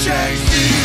chase